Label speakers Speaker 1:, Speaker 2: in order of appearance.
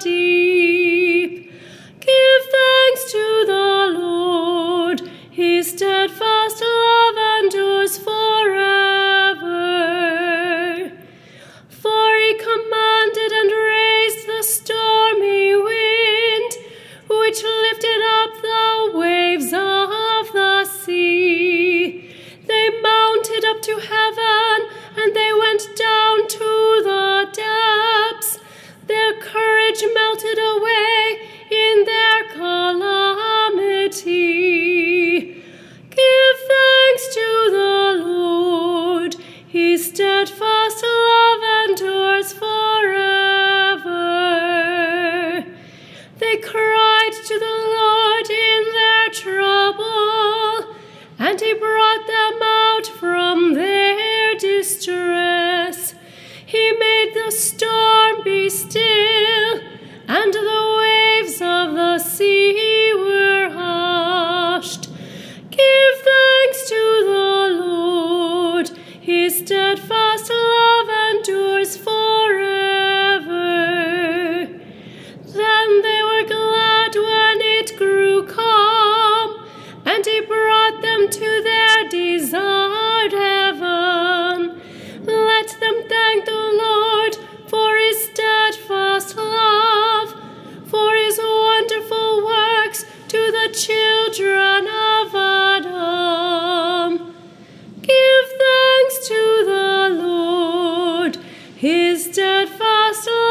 Speaker 1: deep. Give thanks to the Lord, his steadfast they cried to the Lord in their trouble, and he brought them out from their distress. He made the storm be still, them to their desired heaven. Let them thank the Lord for his steadfast love, for his wonderful works to the children of Adam. Give thanks to the Lord, his steadfast love.